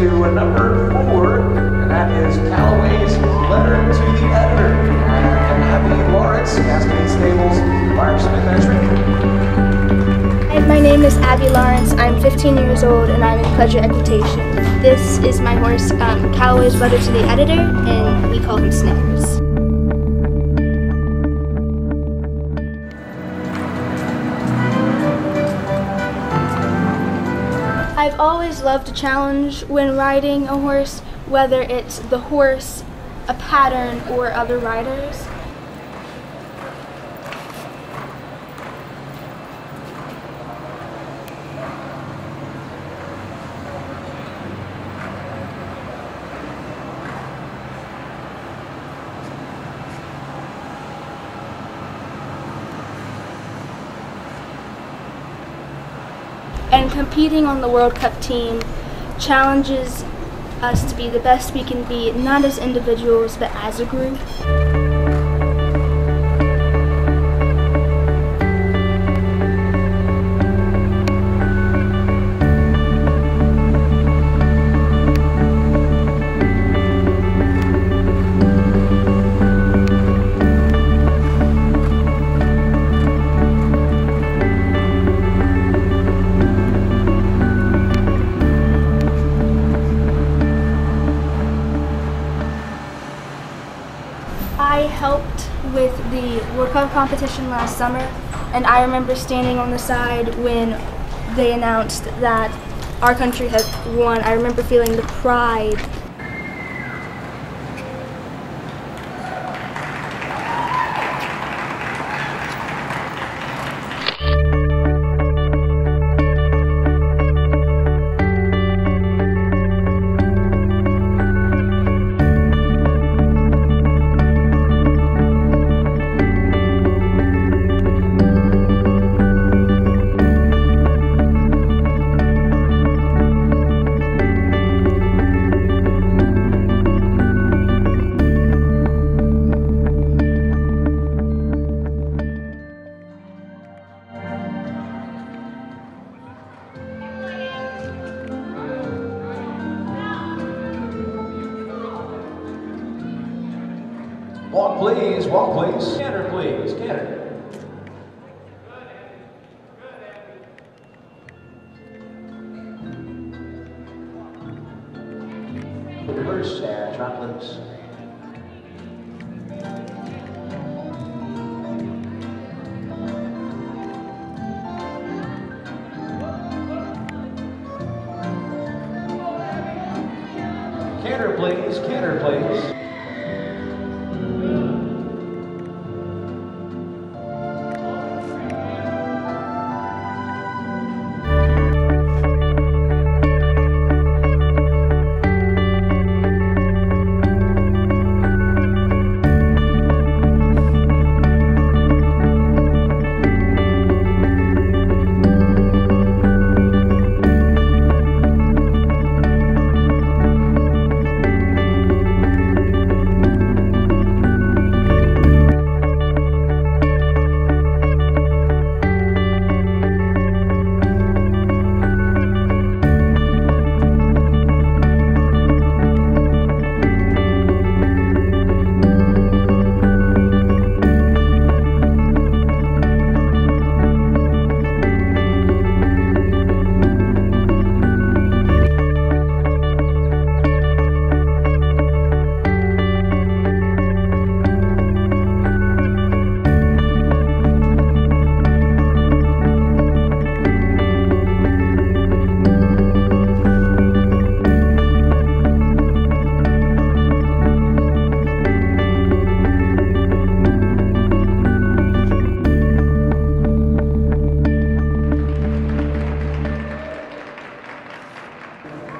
into a number four, and that is Callaway's letter to the editor. And Abby Lawrence, Cascade Stables, Mark Smith. Hi, my name is Abby Lawrence. I'm 15 years old and I'm in Pleasure Equitation. This is my horse, um, Callaway's letter to the editor, and we call him Snickers. I've always loved a challenge when riding a horse, whether it's the horse, a pattern, or other riders. And competing on the World Cup team challenges us to be the best we can be, not as individuals, but as a group. Helped with the World Cup competition last summer, and I remember standing on the side when they announced that our country had won. I remember feeling the pride. Walk, please. Walk, please. Canter, please. Canter. Reverse trot, please. Canter, please. Canter, please.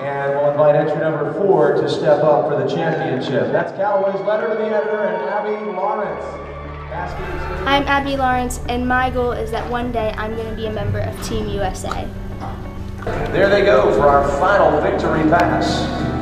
And we'll invite entry number four to step up for the championship. That's Callaway's letter to the editor and Abby Lawrence. I'm Abby Lawrence, and my goal is that one day I'm going to be a member of Team USA. There they go for our final victory pass.